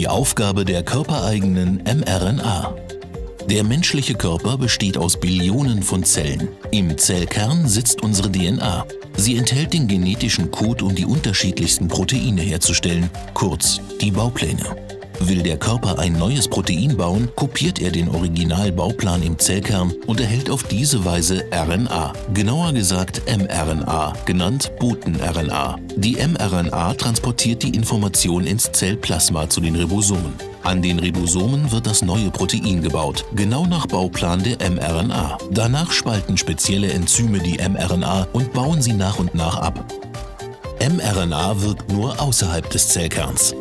Die Aufgabe der körpereigenen mRNA. Der menschliche Körper besteht aus Billionen von Zellen. Im Zellkern sitzt unsere DNA. Sie enthält den genetischen Code, um die unterschiedlichsten Proteine herzustellen, kurz die Baupläne. Will der Körper ein neues Protein bauen, kopiert er den Originalbauplan im Zellkern und erhält auf diese Weise RNA, genauer gesagt mRNA, genannt Boten-RNA. Die mRNA transportiert die Information ins Zellplasma zu den Ribosomen. An den Ribosomen wird das neue Protein gebaut, genau nach Bauplan der mRNA. Danach spalten spezielle Enzyme die mRNA und bauen sie nach und nach ab. mRNA wirkt nur außerhalb des Zellkerns.